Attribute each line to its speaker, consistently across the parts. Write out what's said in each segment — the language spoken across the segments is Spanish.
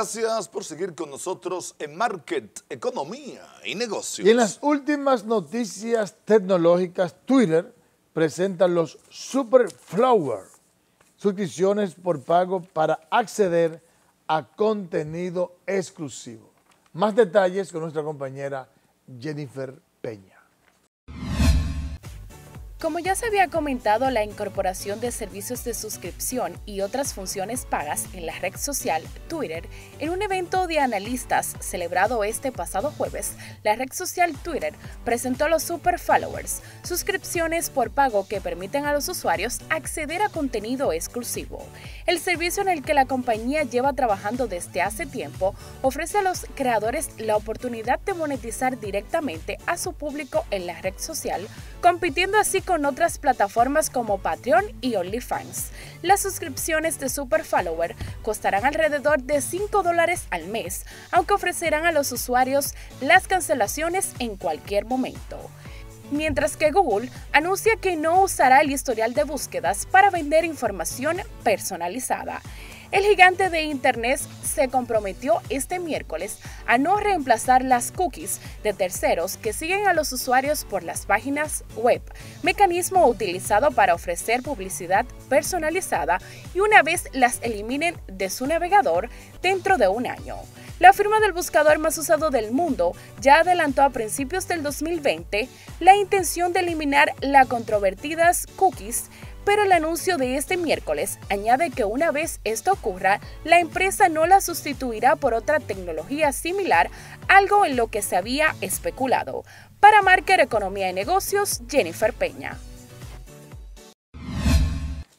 Speaker 1: Gracias por seguir con nosotros en Market, Economía y Negocios.
Speaker 2: Y en las últimas noticias tecnológicas, Twitter presenta los Super Flower, suscripciones por pago para acceder a contenido exclusivo. Más detalles con nuestra compañera Jennifer Peña.
Speaker 3: Como ya se había comentado, la incorporación de servicios de suscripción y otras funciones pagas en la red social Twitter, en un evento de analistas celebrado este pasado jueves, la red social Twitter presentó los Super Followers, suscripciones por pago que permiten a los usuarios acceder a contenido exclusivo. El servicio en el que la compañía lleva trabajando desde hace tiempo ofrece a los creadores la oportunidad de monetizar directamente a su público en la red social, compitiendo así con otras plataformas como Patreon y OnlyFans. Las suscripciones de Super Follower costarán alrededor de 5 dólares al mes, aunque ofrecerán a los usuarios las cancelaciones en cualquier momento mientras que Google anuncia que no usará el historial de búsquedas para vender información personalizada. El gigante de Internet se comprometió este miércoles a no reemplazar las cookies de terceros que siguen a los usuarios por las páginas web, mecanismo utilizado para ofrecer publicidad personalizada y una vez las eliminen de su navegador dentro de un año. La firma del buscador más usado del mundo ya adelantó a principios del 2020 la intención de eliminar las controvertidas cookies pero el anuncio de este miércoles añade que una vez esto ocurra, la empresa no la sustituirá por otra tecnología similar, algo en lo que se había especulado. Para Marker Economía y Negocios, Jennifer Peña.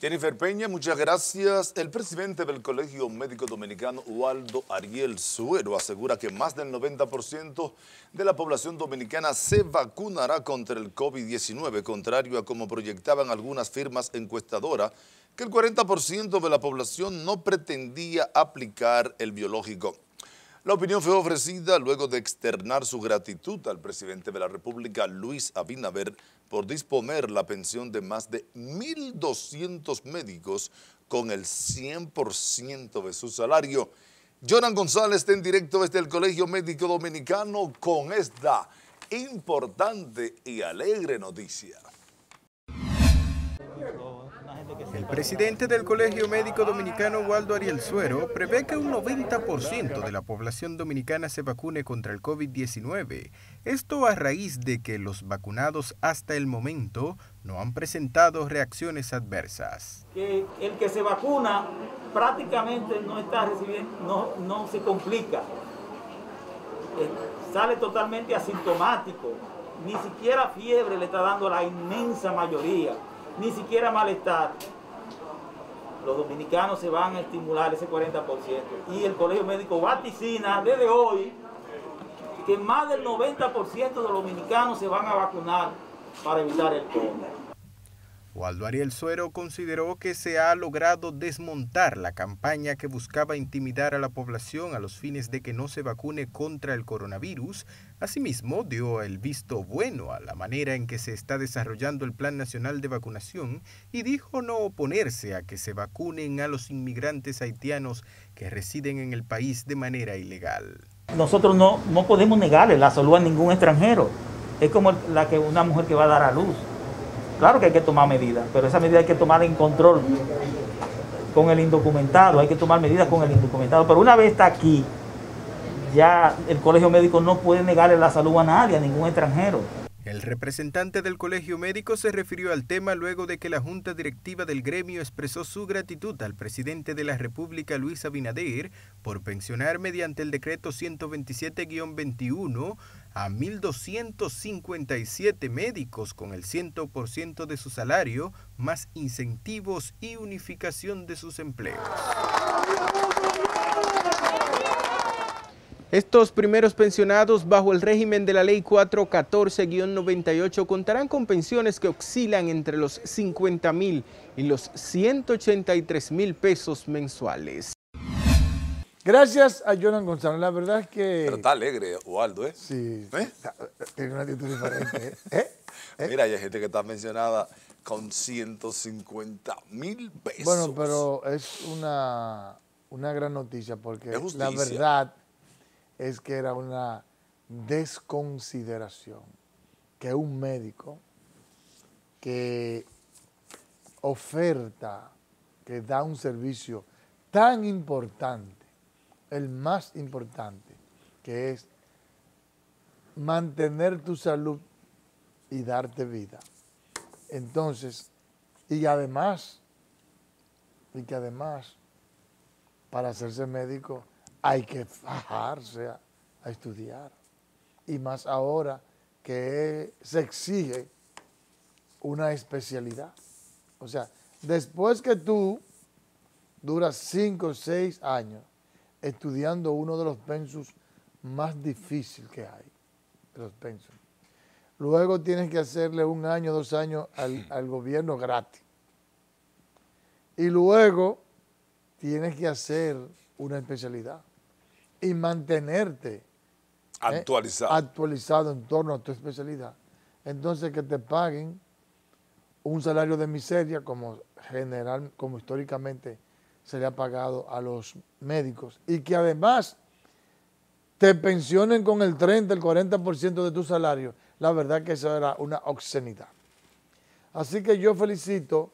Speaker 1: Jennifer Peña, muchas gracias. El presidente del Colegio Médico Dominicano, Waldo Ariel Suero, asegura que más del 90% de la población dominicana se vacunará contra el COVID-19, contrario a como proyectaban algunas firmas encuestadoras, que el 40% de la población no pretendía aplicar el biológico. La opinión fue ofrecida luego de externar su gratitud al presidente de la República, Luis Abinader, por disponer la pensión de más de 1.200 médicos con el 100% de su salario. Jonan González está en directo desde el Colegio Médico Dominicano con esta importante y alegre noticia.
Speaker 4: El presidente del Colegio Médico Dominicano, Waldo Ariel Suero, prevé que un 90% de la población dominicana se vacune contra el COVID-19. Esto a raíz de que los vacunados hasta el momento no han presentado reacciones adversas.
Speaker 5: Que el que se vacuna prácticamente no está recibiendo, no, no se complica. Eh, sale totalmente asintomático. Ni siquiera fiebre le está dando a la inmensa mayoría ni siquiera malestar, los dominicanos se van a estimular ese 40%. Y el Colegio Médico vaticina desde hoy que más del 90% de los dominicanos se van a vacunar para evitar el COVID.
Speaker 4: Waldo Ariel Suero consideró que se ha logrado desmontar la campaña que buscaba intimidar a la población a los fines de que no se vacune contra el coronavirus. Asimismo, dio el visto bueno a la manera en que se está desarrollando el Plan Nacional de Vacunación y dijo no oponerse a que se vacunen a los inmigrantes haitianos que residen en el país de manera ilegal.
Speaker 5: Nosotros no, no podemos negarle la salud a ningún extranjero. Es como la que una mujer que va a dar a luz Claro que hay que tomar medidas, pero esa medida hay que tomar en control con el indocumentado, hay que tomar medidas con el indocumentado. Pero una vez está aquí, ya el colegio médico no puede negarle la salud a nadie, a ningún extranjero.
Speaker 4: El representante del Colegio Médico se refirió al tema luego de que la Junta Directiva del gremio expresó su gratitud al presidente de la República, Luis Abinader, por pensionar mediante el decreto 127-21 a 1.257 médicos con el 100% de su salario, más incentivos y unificación de sus empleos. Estos primeros pensionados bajo el régimen de la Ley 414-98 contarán con pensiones que oscilan entre los 50 mil y los 183 mil pesos mensuales.
Speaker 2: Gracias a Jonan González, la verdad es que...
Speaker 1: Pero está alegre, Waldo, ¿eh?
Speaker 2: Sí, ¿Eh? tiene una actitud diferente. ¿eh?
Speaker 1: ¿Eh? Mira, hay gente que está mencionada con 150 mil pesos.
Speaker 2: Bueno, pero es una una gran noticia porque la verdad es que era una desconsideración que un médico que oferta, que da un servicio tan importante, el más importante, que es mantener tu salud y darte vida. Entonces, y además, y que además, para hacerse médico hay que fajarse a, a estudiar. Y más ahora que se exige una especialidad. O sea, después que tú duras cinco o seis años estudiando uno de los pensos más difíciles que hay, los pensos. Luego tienes que hacerle un año, dos años al, al gobierno gratis. Y luego tienes que hacer una especialidad y mantenerte ¿eh?
Speaker 1: Actualizado.
Speaker 2: actualizado en torno a tu especialidad. Entonces que te paguen un salario de miseria como general, como históricamente se le ha pagado a los médicos y que además te pensionen con el 30, el 40% de tu salario, la verdad que eso era una obscenidad. Así que yo felicito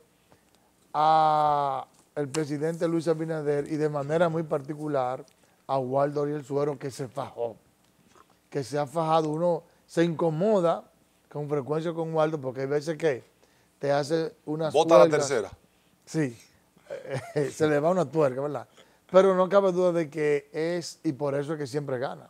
Speaker 2: a el presidente Luis Abinader y de manera muy particular a Waldo Ariel Suero que se fajó, que se ha fajado. Uno se incomoda con frecuencia con Waldo porque hay veces que te hace una
Speaker 1: Vota la tercera.
Speaker 2: Sí, se le va una tuerca, ¿verdad? Pero no cabe duda de que es, y por eso es que siempre gana.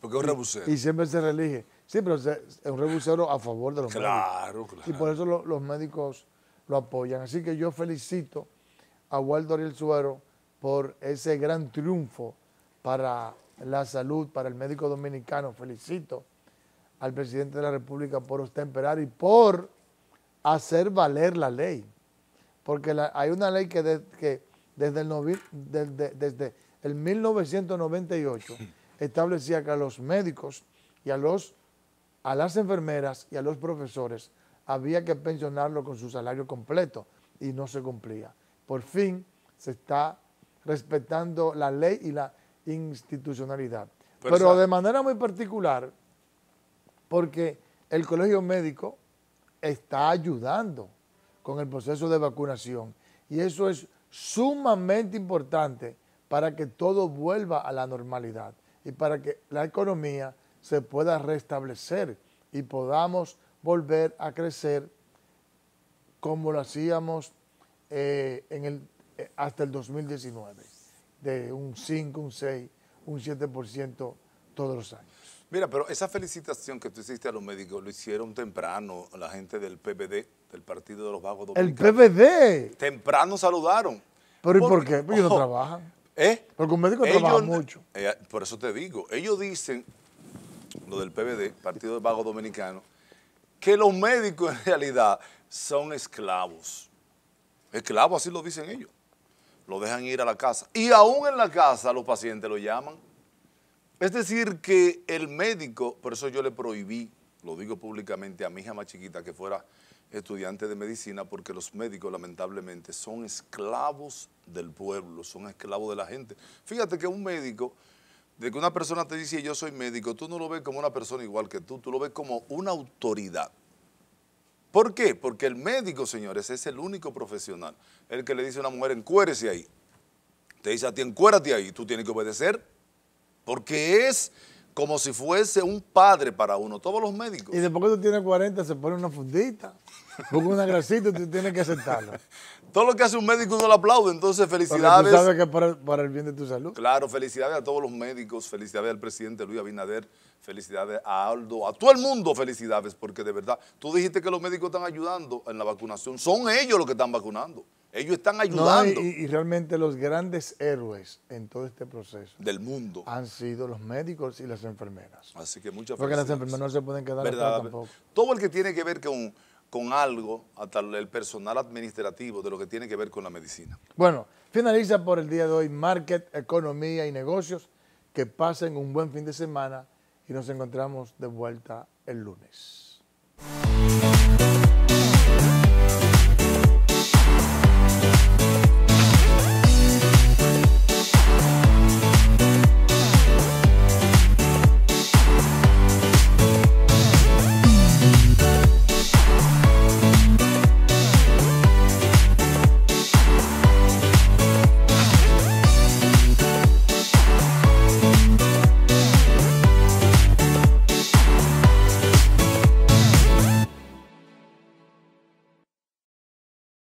Speaker 1: Porque es un rebusero.
Speaker 2: Y siempre se reelige. Sí, pero se- es un rebusero a favor de los médicos.
Speaker 1: Claro, claro.
Speaker 2: Y por eso lo- los médicos lo apoyan. Así que yo felicito a Waldo Ariel Suero por ese gran triunfo para la salud, para el médico dominicano. Felicito al presidente de la República por temperar y por hacer valer la ley. Porque la- hay una ley que, de- que desde, el novi- desde- desde el 1998 establecía que a los médicos y a, los, a las enfermeras y a los profesores había que pensionarlo con su salario completo y no se cumplía. Por fin se está respetando la ley y la institucionalidad.
Speaker 1: Pero
Speaker 2: de manera muy particular, porque el colegio médico está ayudando con el proceso de vacunación y eso es sumamente importante para que todo vuelva a la normalidad y para que la economía se pueda restablecer y podamos volver a crecer como lo hacíamos eh, en el, eh, hasta el 2019, de un 5, un 6, un 7% todos los años.
Speaker 1: Mira, pero esa felicitación que tú hiciste a los médicos lo hicieron temprano la gente del PPD, del Partido de los Vagos
Speaker 2: El
Speaker 1: Dominicanos.
Speaker 2: PPD,
Speaker 1: Temprano saludaron.
Speaker 2: pero ¿y por qué? Porque ellos no
Speaker 1: Ojo,
Speaker 2: trabajan.
Speaker 1: ¿Eh?
Speaker 2: Porque un médico
Speaker 1: Ellos
Speaker 2: trabaja mucho.
Speaker 1: eh, por eso te digo, ellos dicen, lo del PBD, Partido de Vago Dominicano, que los médicos en realidad son esclavos. Esclavos, así lo dicen ellos. Lo dejan ir a la casa. Y aún en la casa los pacientes lo llaman. Es decir, que el médico, por eso yo le prohibí, lo digo públicamente a mi hija más chiquita que fuera estudiante de medicina, porque los médicos lamentablemente son esclavos del pueblo, son esclavos de la gente. Fíjate que un médico, de que una persona te dice yo soy médico, tú no lo ves como una persona igual que tú, tú lo ves como una autoridad. ¿Por qué? Porque el médico, señores, es el único profesional, el que le dice a una mujer, encuérese ahí. Te dice a ti, encuérate ahí, tú tienes que obedecer, porque es como si fuese un padre para uno, todos los médicos.
Speaker 2: Y después que tú tienes 40, se pone una fundita, busca una grasita y tú tienes que aceptarlo.
Speaker 1: Todo lo que hace un médico uno lo aplaude, entonces
Speaker 2: Porque tú
Speaker 1: felicidades.
Speaker 2: sabes que es para, para el bien de tu salud.
Speaker 1: Claro, felicidades a todos los médicos, felicidades al presidente Luis Abinader, felicidades a Aldo, a todo el mundo felicidades, porque de verdad, tú dijiste que los médicos están ayudando en la vacunación, son ellos los que están vacunando, ellos están
Speaker 2: No, y,
Speaker 1: ayudando
Speaker 2: y realmente los grandes héroes en todo este proceso
Speaker 1: del mundo.
Speaker 2: han sido los médicos y las enfermeras.
Speaker 1: Así que muchas
Speaker 2: Porque las
Speaker 1: felicidades.
Speaker 2: enfermeras no se pueden quedar tampoco.
Speaker 1: Todo el que tiene que ver con, con algo, hasta el personal administrativo de lo que tiene que ver con la medicina.
Speaker 2: Bueno, finaliza por el día de hoy Market, Economía y Negocios. Que pasen un buen fin de semana y nos encontramos de vuelta el lunes.